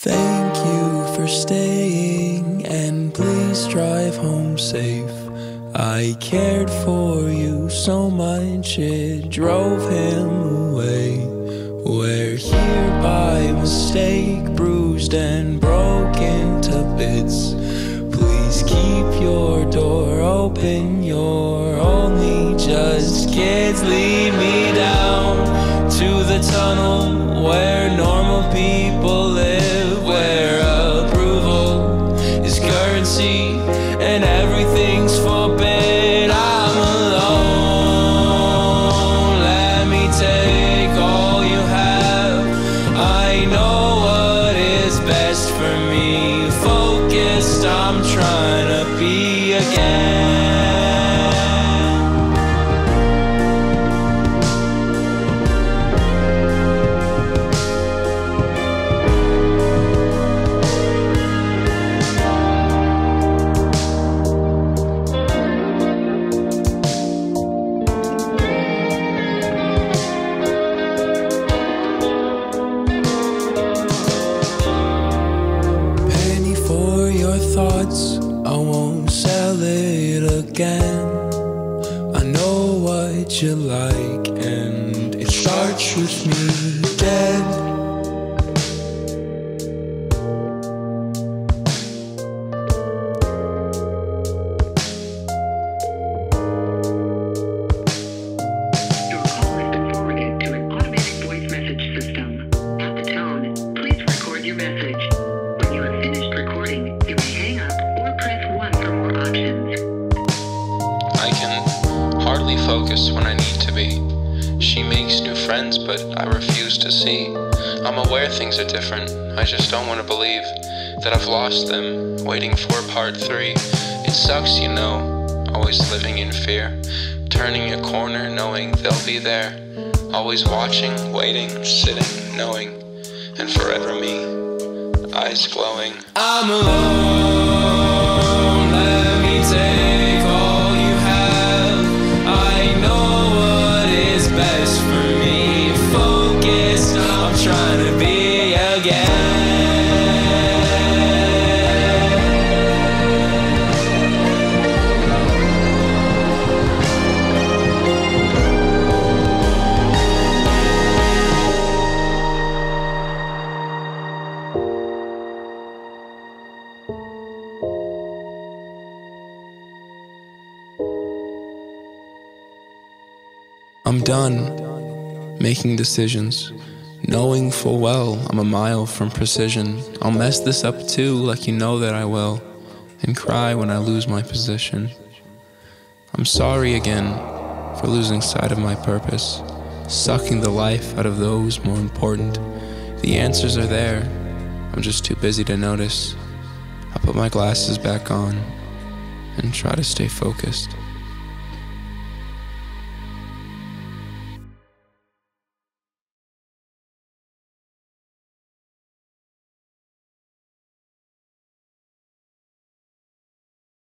Thank you for staying and please drive home safe. I cared for you so much it drove him away. We're here by mistake, bruised and broken to bits. Please keep your door open, you're only just kids. Lead me down to the tunnel where normal people currency and everything's thoughts. I won't sell it again. I know what you like, and it starts with me dead. When I need to be. She makes new friends, but I refuse to see. I'm aware things are different. I just don't want to believe that I've lost them, waiting for part three. It sucks, you know, always living in fear. Turning a corner, knowing they'll be there. Always watching, waiting, sitting, knowing. And forever me, eyes glowing. I'm alone. Trying to be again. I'm done making decisions, knowing full well I'm a mile from precision. I'll mess this up too, like you know that I will, and cry when I lose my position. I'm sorry again for losing sight of my purpose, sucking the life out of those more important. The answers are there, I'm just too busy to notice. I put my glasses back on and try to stay focused.